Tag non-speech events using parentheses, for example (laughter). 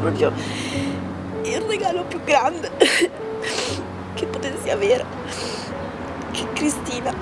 proprio il regalo più grande (laughs) che potessi avere. Che Cristina